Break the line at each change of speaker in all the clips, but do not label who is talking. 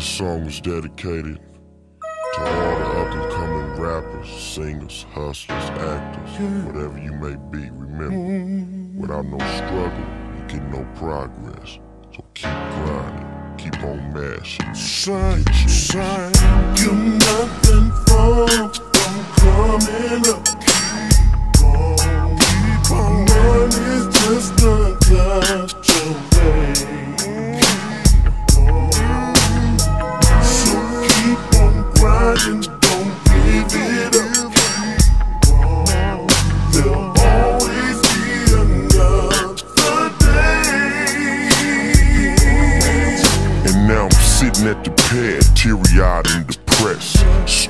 song was dedicated to all the up and coming rappers, singers, hustlers, actors, whatever you may be. Remember, without no struggle, you get no progress. So keep grinding, keep on mashing.
Shine, shine, you nothing from coming up.
Sitting at the pad, teary eyed and depressed,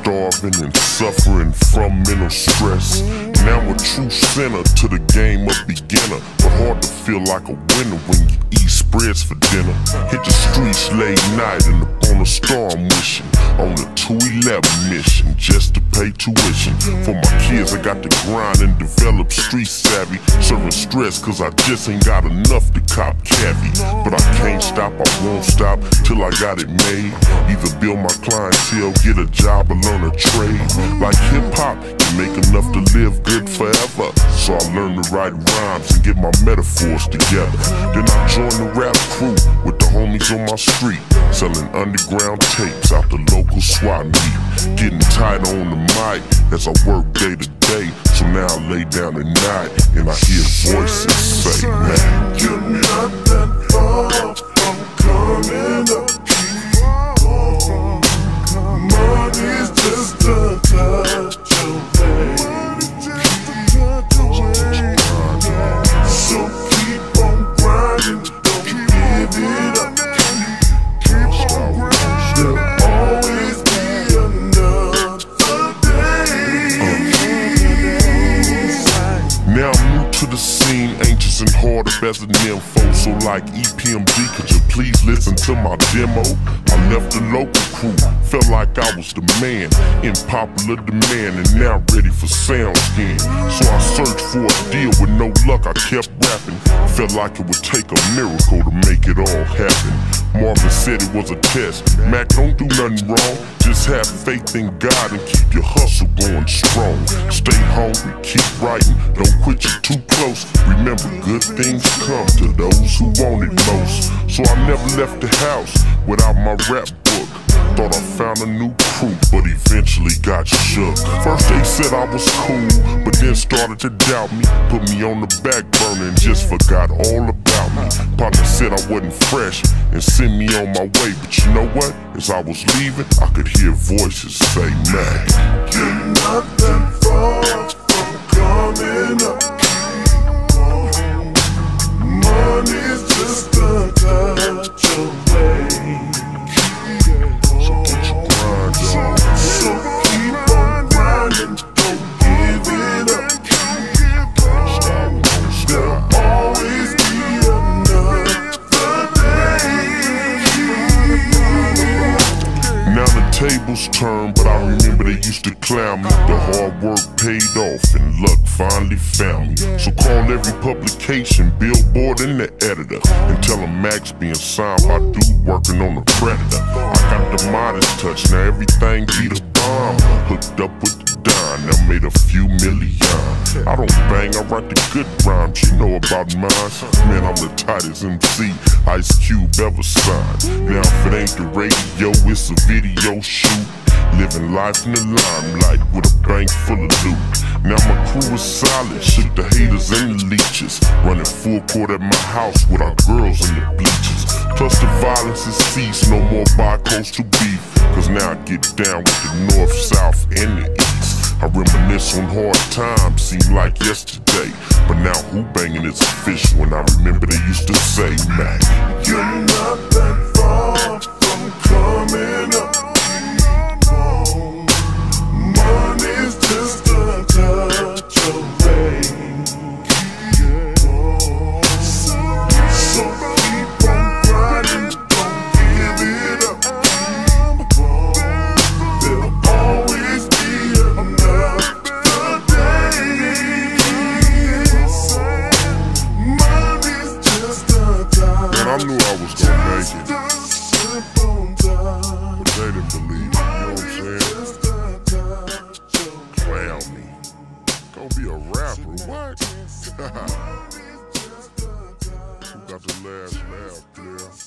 starving and suffering from mental stress. Now a true sinner to the game of beginner, but hard to feel like a winner when you eat spreads for dinner. Hit the streets late night and upon a storm wishing on a 211 mission just to pay tuition. For my kids, I got to grind and develop street savvy, serving stress cause I just ain't got enough to cop cavi. But I can't stop, I won't stop till I got it made. Either build my clientele, get a job, or learn a trade. Like hip hop, you make enough to live good forever. So I learn to write rhymes and get my metaphors together. Then I join the rap crew with the homies on my street, selling underground tapes out the local swap meet. Getting tight on the mic as I work day to day. So now I lay down at night and I hear voices say, man.
You're not that far
Now to the scene, anxious and hard up as an info. So like EPMD, could you please listen to my demo? I left the local crew, felt like I was the man, in popular demand, and now ready for SoundScan. So I searched for a deal with no luck, I kept rapping. Felt like it would take a miracle to make it all happen. Marvin said it was a test. Mack, don't do nothing wrong. Just have faith in God and keep your hustle going strong. Stay hungry, keep writing, don't quit your too close. Remember, good things come to those who want it most. So I never left the house without my rap book. Thought I found a new crew, but eventually got shook. First they said I was cool, but then started to doubt me. Put me on the back burner and just forgot all about me. Partner said I wasn't fresh and sent me on my way, but you know what? As I was leaving, I could hear voices say, man.
You're not that far from coming up.
Tables turn, but I remember they used to clown me. The hard work paid off and luck finally found me. So call every publication, billboard and the editor, and tell them Mack's being signed by dude working on the predator. I got the Midas touch, now everything be the bomb. Hooked up with the dime, now made a few million. I don't bang, I write the good rhymes, you know about mine. Man, I'm the tightest MC Ice Cube ever signed. Now if it ain't the radio, it's a video shoot. Living life in the limelight with a bank full of loot. Now my crew is solid, shook the haters and the leeches. Running full court at my house with our girls in the bleachers. Plus the violence has ceased, no more bi-coastal beef. Cause now I get down with the north, south, and the east. I reminisce on hard times, seem like yesterday. But now who banging is official, and I remember they used to say, Mack.
You're not that far
Gonna be a rapper, what? Who got the last laugh, player?